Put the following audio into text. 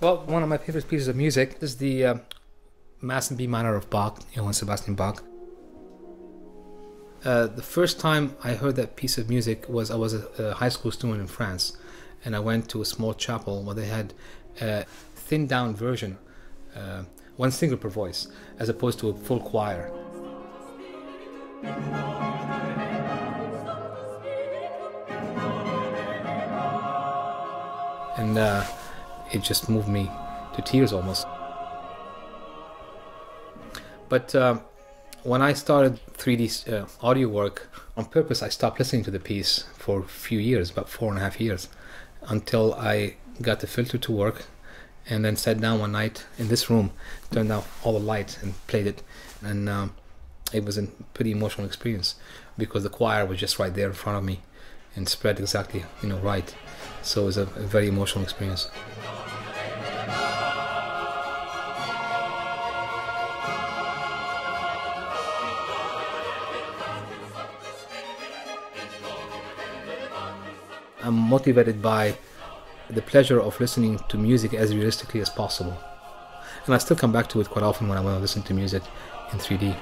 Well, one of my favorite pieces of music is the uh, Mass in B minor of Bach, Johann Sebastian Bach. Uh, the first time I heard that piece of music was I was a, a, high school student in France, and I went to a small chapel where they had a thinned down version, uh, one singer per voice, as opposed to a full choir. And uh, it just moved me to tears almost. But uh, when I started 3D uh, audio work, on purpose, I stopped listening to the piece for a few years, about four and a half years, until I got the filter to work and then sat down one night in this room, turned out all the lights and played it. And um, it was a pretty emotional experience because the choir was just right there in front of me and spread exactly, you know, right. So it was a, a very emotional experience. I'm motivated by the pleasure of listening to music as realistically as possible. And I still come back to it quite often when I want to listen to music in 3D.